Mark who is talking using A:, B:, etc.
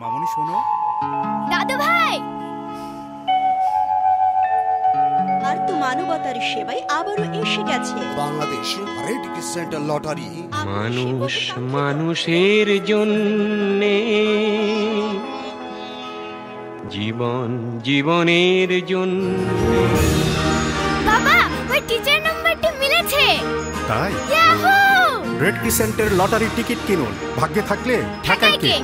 A: মামনি শোনো।
B: দাদু ভাই!
C: আর তো মানবতার সেবাই আবারও এসে গেছে।
D: Bangladesh red crescent lottery.
E: মানুষ মানুষের জন্য জীবন জীবনের জন্য।
B: বাবা ওই টিচার নাম্বারটি মিলেছে।
A: তাই?
B: ইয়াহু
A: রেড ক্রিসেন্টের লটারি টিকিট কিনুন। ভাগ্যে থাকলে হ্যাঁ,
B: ঠাকাই
A: ঠেকায়
B: কে